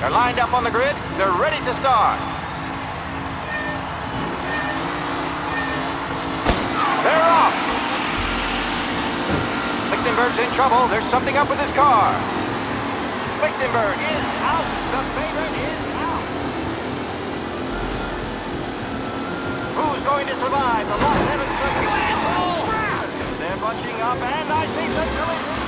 They're lined up on the grid. They're ready to start. They're off. Lichtenberg's in trouble. There's something up with his car. Lichtenberg is out. The favorite is out. Who's going to survive the Lost Heaven circuit? They're bunching up, and I think the collision.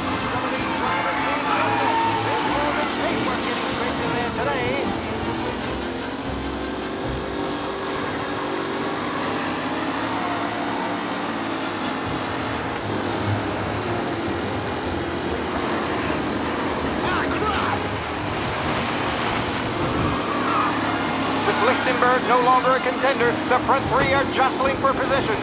Lichtenberg no longer a contender, the front three are jostling for position.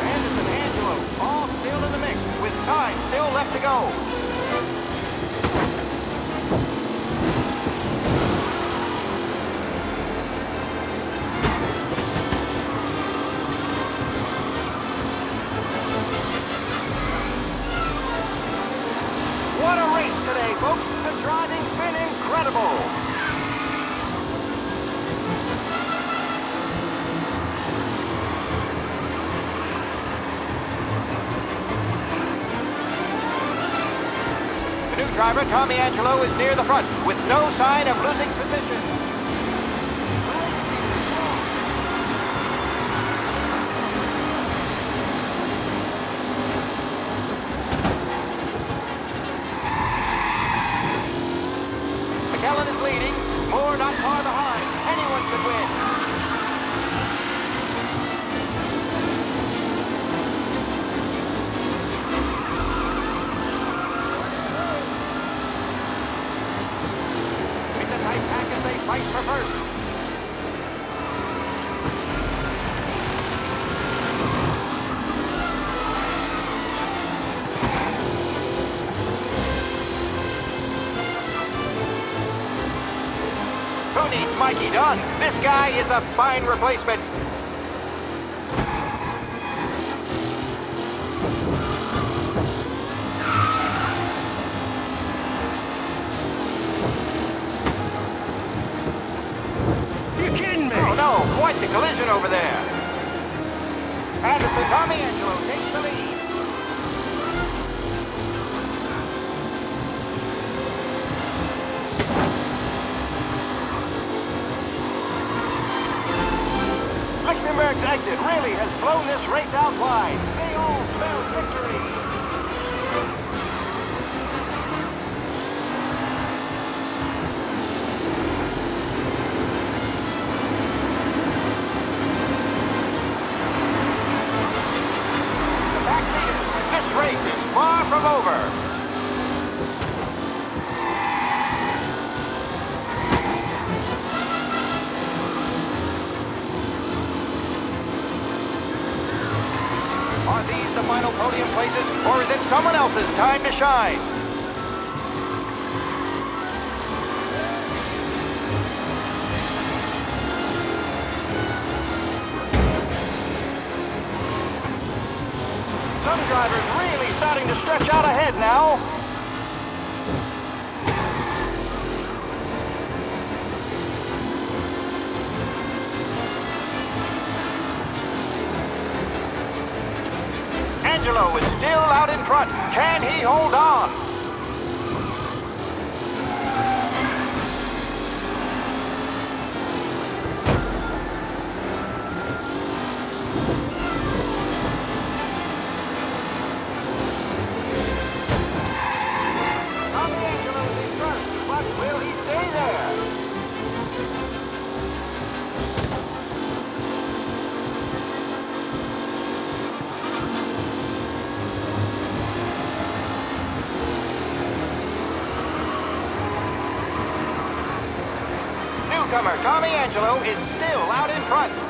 Anderson, Angelo, all still in the mix, with time still left to go. Driving's been incredible. The new driver, Tommy Angelo, is near the front with no sign of losing position. Moore not far behind. Anyone could win. It's a tight pack as they fight for first. Who needs Mikey Dunn? This guy is a fine replacement. You kidding me? Oh no, quite the collision over there. Anderson, Tommy Angelo takes the lead. Lichtenberg's exit really has blown this race out wide. They all spell victory. This race is far from over. The final podium places, or is it someone else's time to shine? Some drivers really starting to stretch out ahead now. Angelo is still out in front. Can he hold on? Newcomer Tommy Angelo is still out in front.